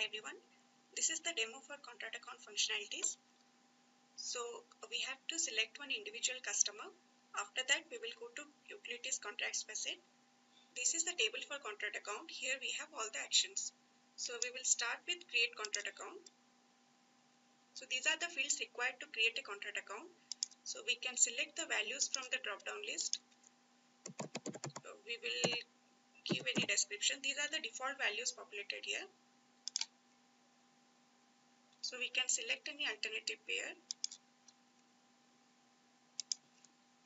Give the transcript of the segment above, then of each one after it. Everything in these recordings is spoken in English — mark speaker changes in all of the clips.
Speaker 1: Hi everyone, this is the demo for contract account functionalities. So we have to select one individual customer. After that we will go to utilities contracts facet. This is the table for contract account. Here we have all the actions. So we will start with create contract account. So these are the fields required to create a contract account. So we can select the values from the drop down list. So we will give any description. These are the default values populated here. So we can select any alternative pair.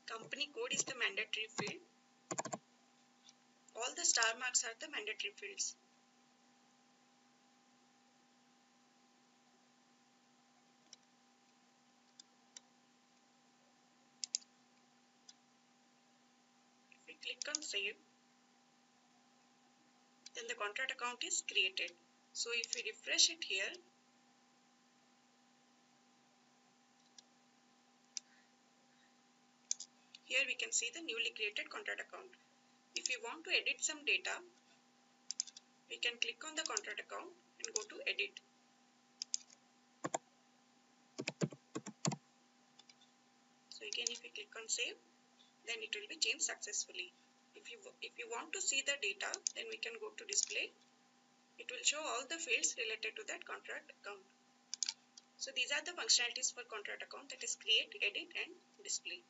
Speaker 1: Company code is the mandatory field. All the star marks are the mandatory fields. If we click on save, then the contract account is created. So if we refresh it here, Here we can see the newly created contract account. If we want to edit some data, we can click on the contract account and go to edit. So again if we click on save, then it will be changed successfully. If you, if you want to see the data, then we can go to display. It will show all the fields related to that contract account. So these are the functionalities for contract account that is create, edit and display.